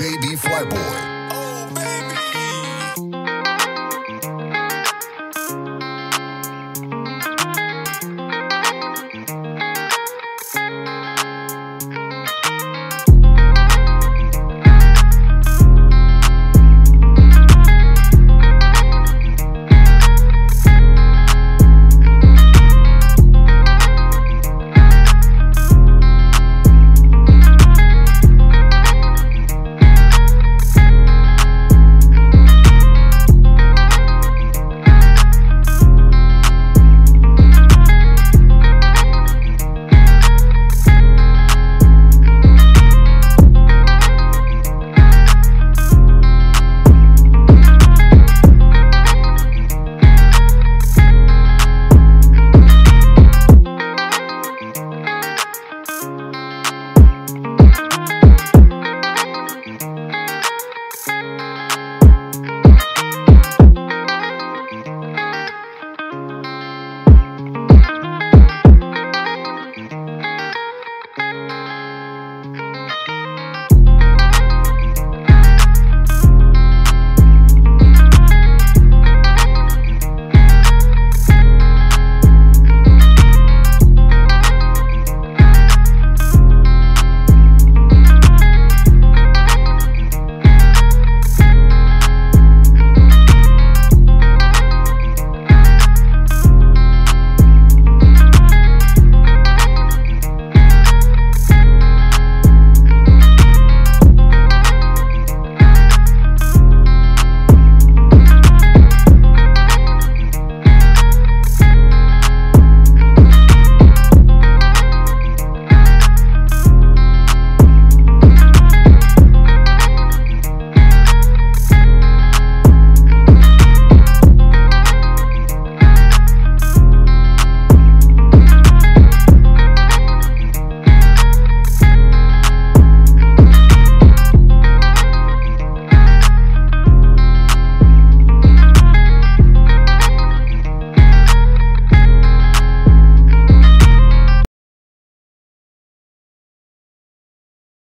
JB Flyboy.